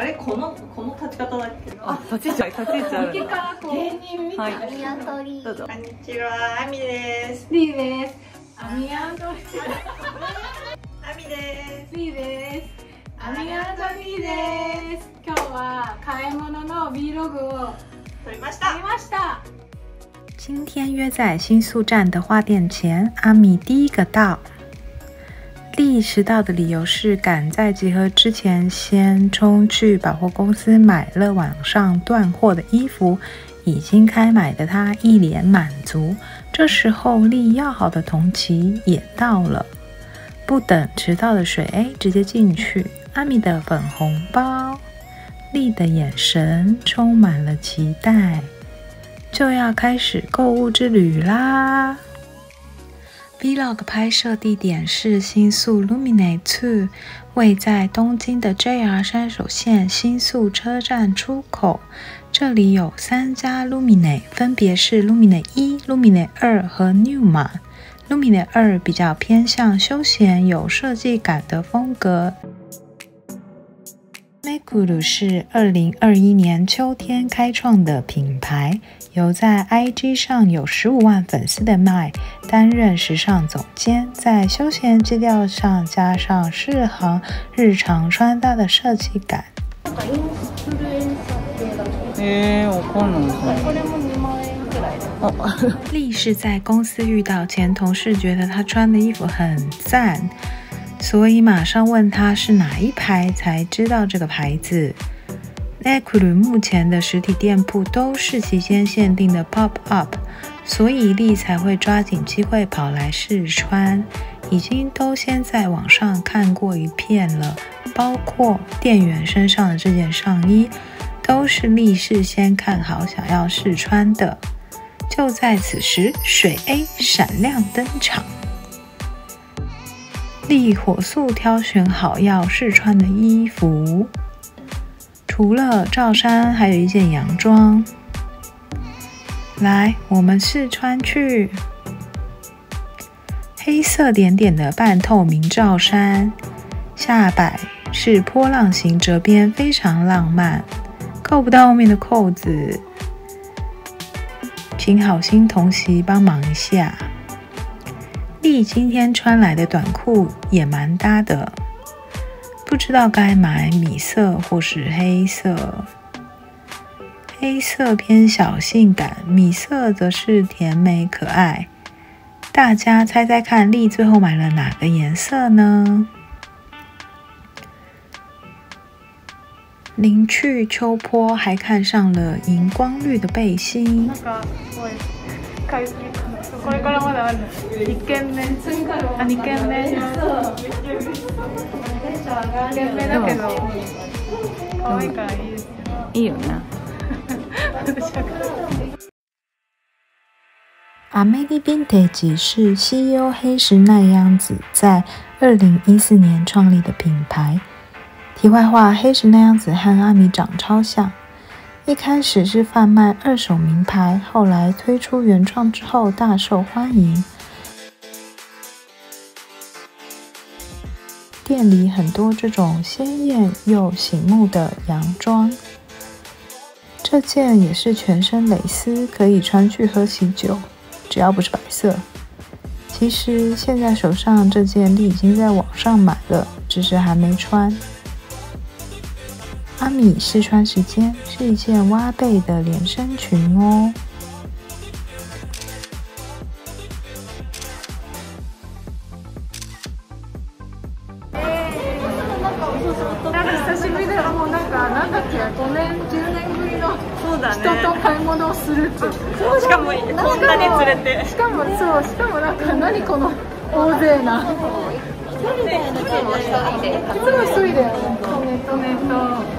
あれこのこの立ち方だっけあ立ち位置立ち位置ある。芸人みたい。はい。アトリ。どうぞ。こんにちはアミです。リーです。アミアトリ。アミです。リーです。アミアトリです。今日は買い物の V ログを撮りました。撮りました。今天约在新宿站的花店前，阿米第一个到。力迟到的理由是赶在集合之前先冲去百货公司买了网上断货的衣服。已经开买的他一脸满足。这时候力要好的同奇也到了，不等迟到的水，A 直接进去。阿米的粉红包，力的眼神充满了期待，就要开始购物之旅啦。Vlog 拍摄地点是新宿 Luminate Two，位在东京的 JR 山手线新宿车站出口。这里有三家 Luminate，分别是 Luminate 一、Luminate 二和 Newman。Luminate 二比较偏向休闲、有设计感的风格。Makuru 是二零二一年秋天开创的品牌，由在 IG 上有十五万粉丝的麦担任时尚总监，在休闲基调上加上适合日常穿搭的设计感。えー、わかんないですねこれも2万円くらいであ丽是在公司遇到前同事，觉得他穿的衣服很赞， 所以马上问他是哪一排，才知道这个牌子。奈库鲁目前的实体店铺都是期间限定的 pop up，所以丽才会抓紧机会跑来试穿。已经都先在网上看过一遍了，包括店员身上的这件上衣，都是丽事先看好想要试穿的。就在此时，水 A 闪亮登场。立火速挑选好要试穿的衣服，除了罩衫，还有一件洋装。来，我们试穿去。黑色点点的半透明罩衫，下摆是波浪形折边，非常浪漫。扣不到后面的扣子，请好心同鞋帮忙一下。丽今天穿来的短裤也蛮搭的，不知道该买米色或是黑色。黑色偏小性感，米色则是甜美可爱。大家猜猜看，丽最后买了哪个颜色呢？临去秋坡，还看上了荧光绿的背心。なんかすごい買い これからまだある一軒目あ二軒目二軒目だけど可愛いからいいですよいいよね阿美丽 Vintage 是西欧黑石奈央子在二零一四年创立的品牌。题外话，黑石奈央子和阿米长超像。 一开始是贩卖二手名牌，后来推出原创之后大受欢迎。店里很多这种鲜艳又醒目的洋装，这件也是全身蕾丝，可以穿去喝喜酒，只要不是白色。其实现在手上这件你已经在网上买了，只是还没穿。阿米试穿时间是一件挖背的连身裙哦。なんか久しぶりだよもうなんかなんだっけ5年10年ぶりのそうだ人とね買い物をするってしかもこんなに連れてしかもそうしかもなんか何この大勢なでいつも一人だよねネットネット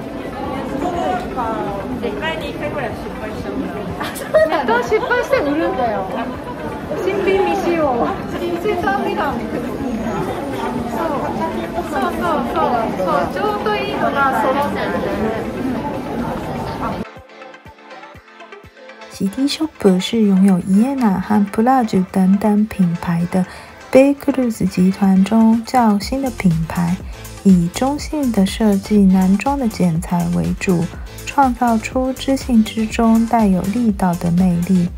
1回に1回ぐらい失敗しちゃうんだネット失敗して売るんだよ新品未使用新生産値段そうそうそうそうそうちょうどいいのが揃ってる洗涤 Shop 是拥有 Iena 和 Plage 等等品牌的 Big Cruise 集团中较新的品牌， 以中性的设计、男装的剪裁为主，创造出知性之中带有力道的魅力。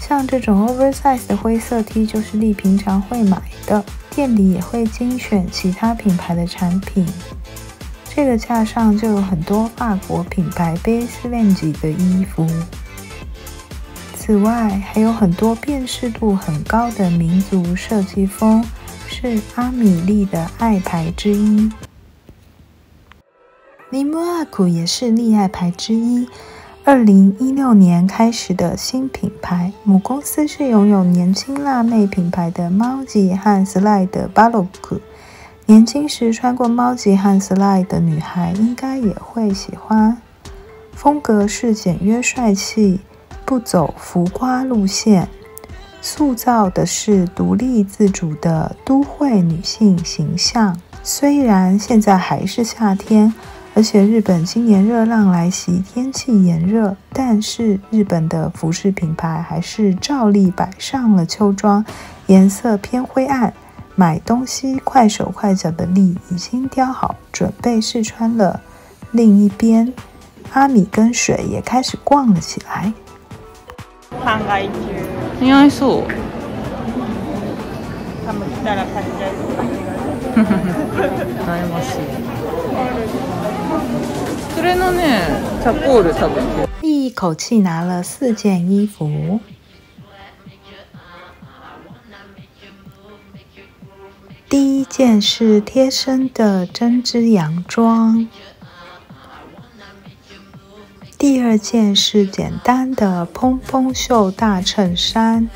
像这种 oversize 的灰色 T，就是丽平常会买的。店里也会精选其他品牌的产品。这个架上就有很多法国品牌 b a z i n g e 的衣服。此外，还有很多辨识度很高的民族设计风，是阿米丽的爱牌之一。尼摩阿古也是厉爱牌之一。二零一六年开始的新品牌，母公司是拥有年轻辣妹品牌的猫记和 Slide Balloq。年轻时穿过猫记和 Slide 的女孩应该也会喜欢。风格是简约帅气，不走浮夸路线，塑造的是独立自主的都会女性形象。虽然现在还是夏天。而且日本今年热浪来袭，天气炎热，但是日本的服饰品牌还是照例摆上了秋装，颜色偏灰暗。买东西快手快脚的丽已经挑好，准备试穿了。另一边，阿米跟水也开始逛了起来。半外中。似合いそう。多分来たら買っちゃう感じが。羨ましい。 それのね、チャコール多分。一口气拿了四件衣服。第一件是贴身的针织洋装，第二件是简单的蓬蓬袖大衬衫，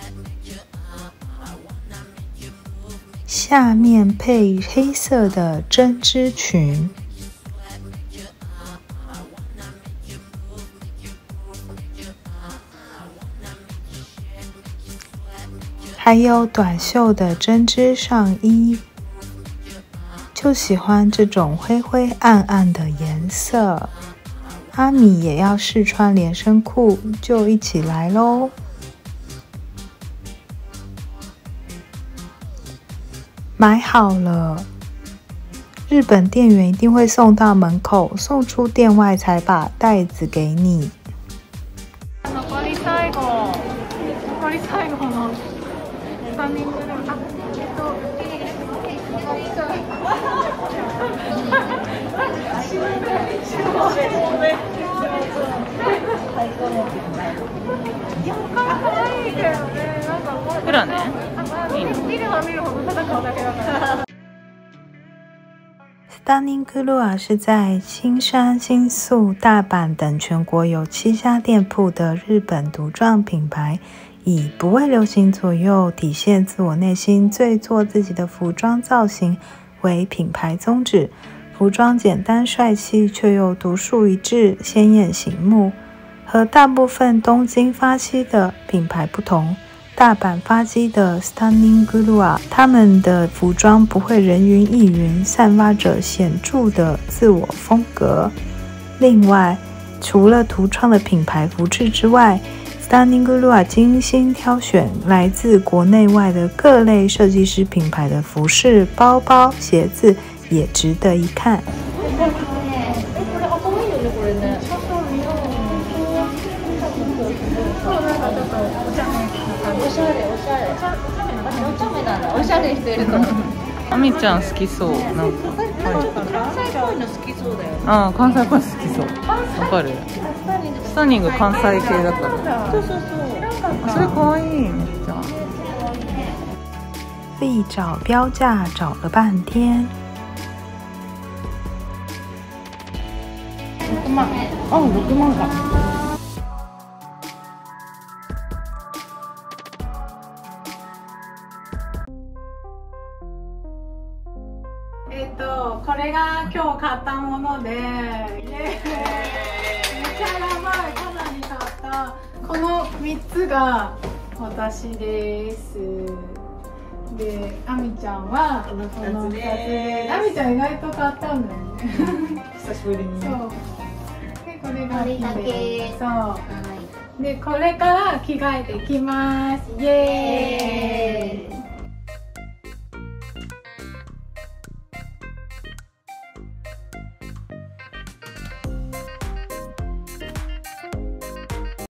下面配黑色的针织裙。 还有短袖的针织上衣，就喜欢这种灰灰暗暗的颜色。阿米也要试穿连身裤，就一起来喽！买好了，日本店员一定会送到门口，送出店外才把袋子给你。Stunning Guru 是在青山、新宿、大阪等全国有七家店铺的日本独创品牌。以不为流行左右、体现自我内心、最做自己的服装造型为品牌宗旨，服装简单帅气却又独树一帜、鲜艳醒目。和大部分东京发迹的品牌不同，大阪发迹的 Stunning Goudoua 他们的服装不会人云亦云，散发着显著的自我风格。另外，除了独创的品牌服饰之外，让尼古鲁啊精心挑选来自国内外的各类设计师品牌的服饰、包包、鞋子，也值得一看。あみちゃん好きそうなんか関西っぽいの好きそうだよああ関西っぽいの好きそうわかるスタニング関西系だからそうそうそうそれ可愛いめっちゃ自己找标价找了半天六万あ六万かえっ、ー、とこれが今日買ったものでイエーイめちゃやばいかなり買ったこの3つが私ですで亜美ちゃんはこの2つであみちゃん意外と買ったんだよね久しぶりに、そうでこれがこれだけそう、はい、でこれから着替えていきますイエーイ